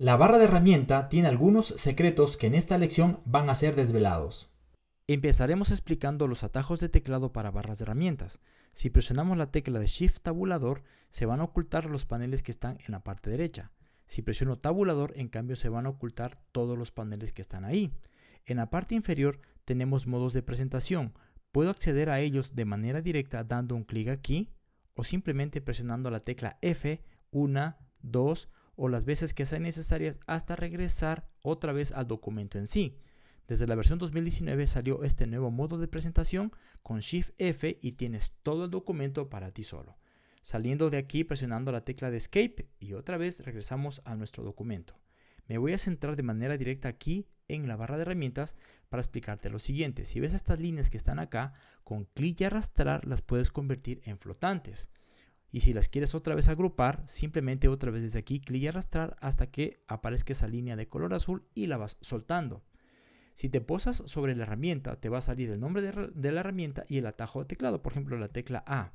La barra de herramienta tiene algunos secretos que en esta lección van a ser desvelados. Empezaremos explicando los atajos de teclado para barras de herramientas. Si presionamos la tecla de Shift tabulador, se van a ocultar los paneles que están en la parte derecha. Si presiono tabulador, en cambio se van a ocultar todos los paneles que están ahí. En la parte inferior tenemos modos de presentación. Puedo acceder a ellos de manera directa dando un clic aquí o simplemente presionando la tecla F, una, dos o las veces que sean necesarias hasta regresar otra vez al documento en sí. Desde la versión 2019 salió este nuevo modo de presentación con Shift F y tienes todo el documento para ti solo. Saliendo de aquí presionando la tecla de Escape y otra vez regresamos a nuestro documento. Me voy a centrar de manera directa aquí en la barra de herramientas para explicarte lo siguiente. Si ves estas líneas que están acá, con clic y arrastrar las puedes convertir en flotantes. Y si las quieres otra vez agrupar, simplemente otra vez desde aquí, clic y arrastrar hasta que aparezca esa línea de color azul y la vas soltando. Si te posas sobre la herramienta, te va a salir el nombre de, la herramienta y el atajo de teclado. Por ejemplo, la tecla A.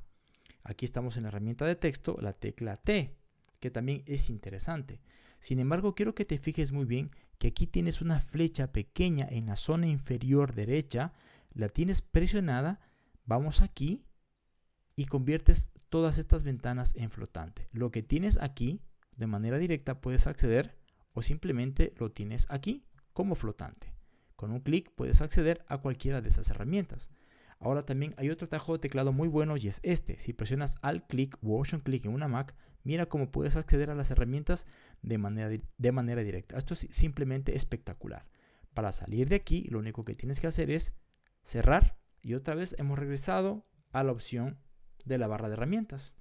Aquí estamos en la herramienta de texto, la tecla T, que también es interesante. Sin embargo, quiero que te fijes muy bien que aquí tienes una flecha pequeña en la zona inferior derecha, la tienes presionada, vamos aquí y conviertes todas estas ventanas en flotante. Lo que tienes aquí de manera directa puedes acceder o simplemente lo tienes aquí como flotante. Con un clic puedes acceder a cualquiera de esas herramientas. Ahora también hay otro atajo de teclado muy bueno y es este. Si presionas Alt click o Option click en una Mac, mira cómo puedes acceder a las herramientas de manera, de manera directa. Esto es simplemente espectacular. Para salir de aquí, lo único que tienes que hacer es cerrar y otra vez hemos regresado a la opción de la barra de herramientas.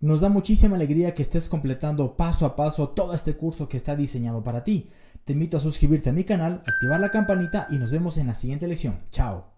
Nos da muchísima alegría que estés completando paso a paso todo este curso que está diseñado para ti. Te invito a suscribirte a mi canal, activar la campanita y nos vemos en la siguiente lección. Chao.